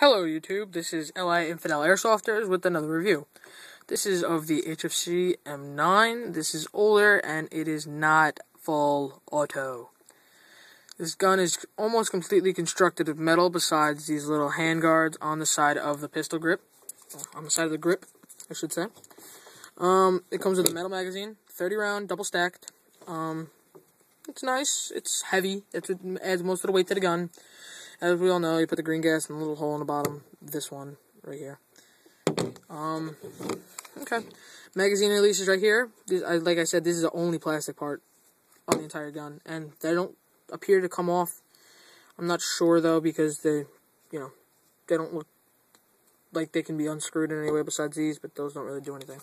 Hello YouTube, this is LI Infidel Airsofters with another review. This is of the HFC M9. This is older and it is not full auto. This gun is almost completely constructed of metal besides these little hand guards on the side of the pistol grip. On the side of the grip, I should say. Um, it comes with a metal magazine, 30 round, double stacked. Um, it's nice, it's heavy, it adds most of the weight to the gun. As we all know, you put the green gas in the little hole in the bottom. This one right here. Um, okay. Magazine releases right here. This, I, like I said, this is the only plastic part on the entire gun, and they don't appear to come off. I'm not sure though because they, you know, they don't look like they can be unscrewed in any way besides these, but those don't really do anything.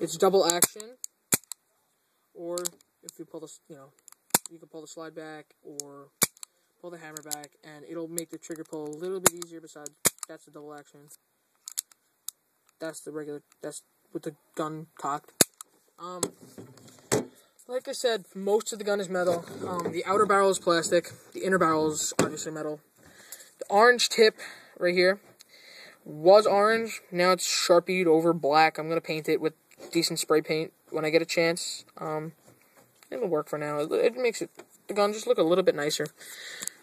It's double action, or if you pull the, you know, you can pull the slide back or pull the hammer back, and it'll make the trigger pull a little bit easier. Besides, that's the double action. That's the regular. That's with the gun cocked. Um, like I said, most of the gun is metal. Um, the outer barrel is plastic. The inner barrel is obviously metal. The orange tip right here was orange. Now it's sharpied over black. I'm gonna paint it with decent spray paint when I get a chance. Um, it'll work for now. It, it makes it the gun just look a little bit nicer.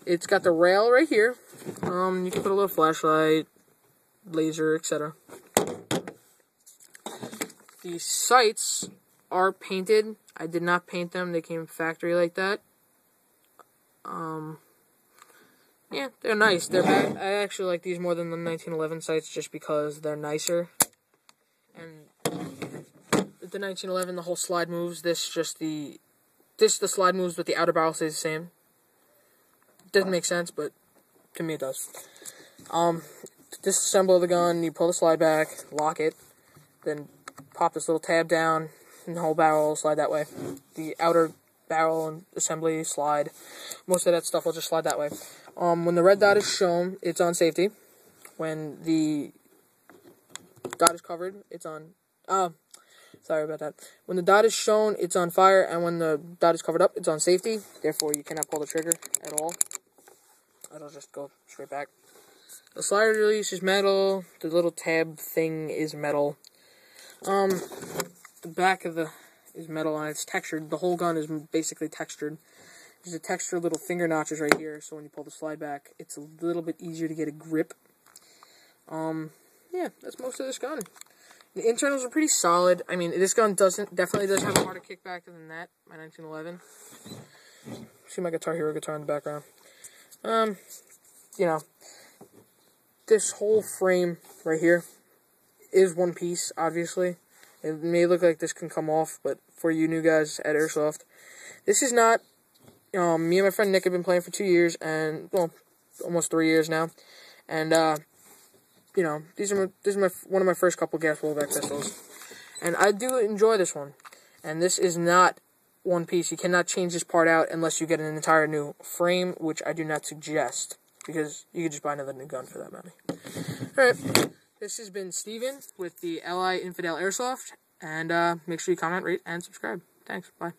It's got the rail right here. Um, you can put a little flashlight, laser, etc. The sights are painted. I did not paint them. They came factory like that. Um, yeah, they're nice. They're I actually like these more than the 1911 sights just because they're nicer. And the 1911, the whole slide moves. This just the this the slide moves, but the outer barrel stays the same. Doesn't make sense, but to me it does. Um, disassemble the gun, you pull the slide back, lock it, then pop this little tab down, and the whole barrel slide that way. The outer barrel and assembly slide. Most of that stuff will just slide that way. Um, when the red dot is shown, it's on safety. When the dot is covered, it's on. Uh, sorry about that. When the dot is shown, it's on fire, and when the dot is covered up, it's on safety. Therefore, you cannot pull the trigger at all it'll just go straight back. The slider release is metal. The little tab thing is metal. Um, the back of the is metal and it's textured. The whole gun is basically textured. There's a textured little finger notches right here, so when you pull the slide back, it's a little bit easier to get a grip. Um, yeah, that's most of this gun. The internals are pretty solid. I mean, this gun doesn't definitely does have a harder kickback than that. My 1911. See my Guitar Hero guitar in the background. Um, you know, this whole frame right here is one piece, obviously. It may look like this can come off, but for you new guys at Airsoft, this is not. Um, me and my friend Nick have been playing for two years, and well, almost three years now, and uh, you know, these are my, this is my one of my first couple gas blowback pistols, and I do enjoy this one, and this is not one piece. You cannot change this part out unless you get an entire new frame, which I do not suggest because you could just buy another new gun for that money. Alright, this has been Steven with the LI Infidel Airsoft, and uh, make sure you comment, rate, and subscribe. Thanks. Bye.